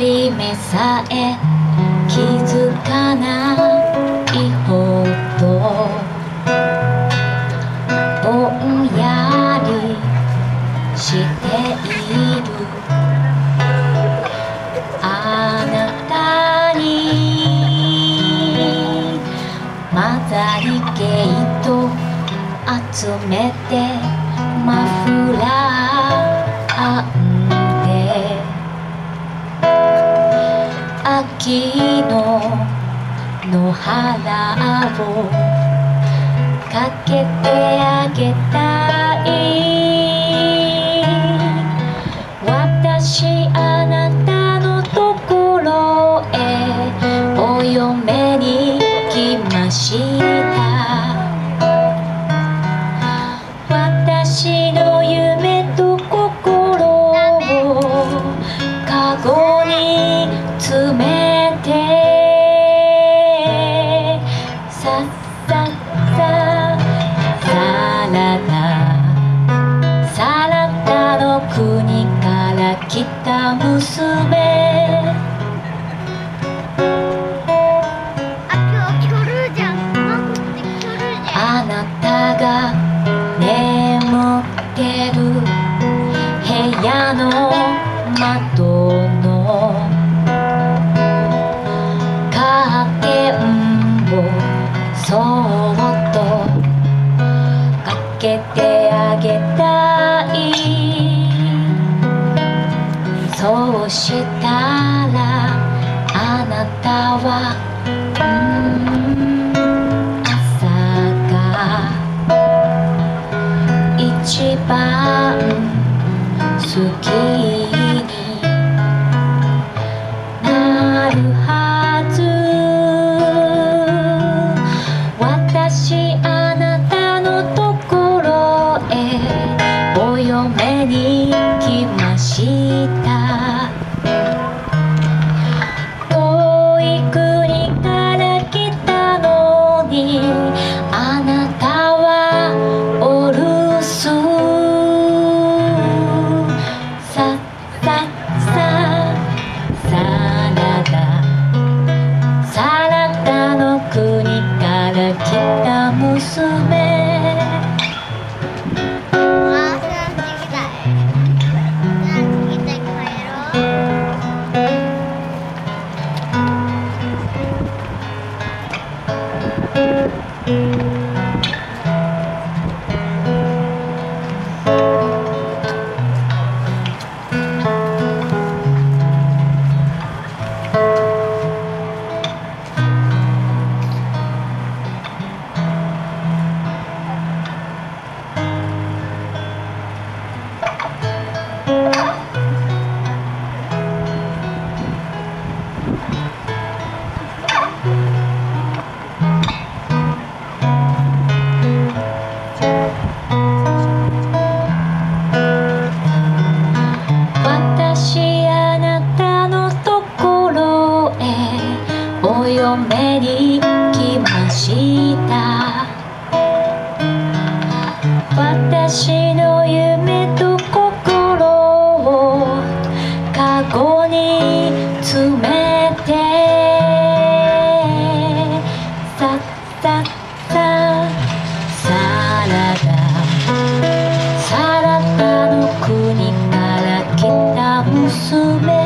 り目さえ気づかないほど。ぼんやりしている。あなたに混ざりゲイと集めてマフ秋の野原をかけてあげたい私あなたのところへお嫁に来ました私の来た娘。あ、なたが眠ってる。部屋の窓のカーテンをそっとかけてあげたしたらあなたはうん。朝が一番好きになるはず。私あなたのところへお嫁に来ましたた娘嫁に来ました。私 to me.